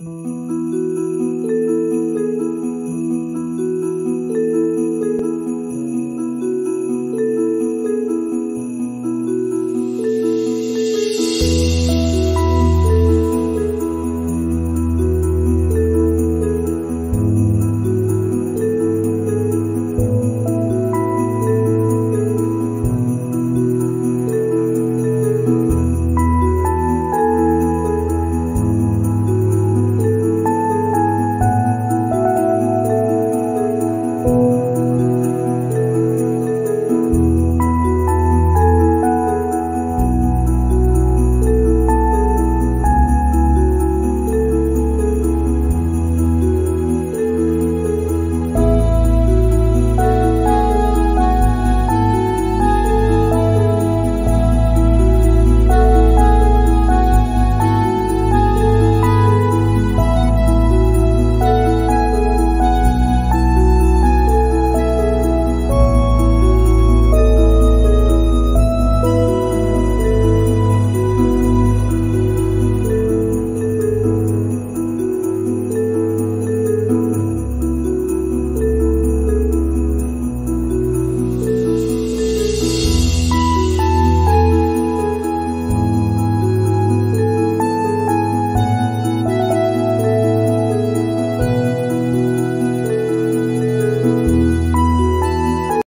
you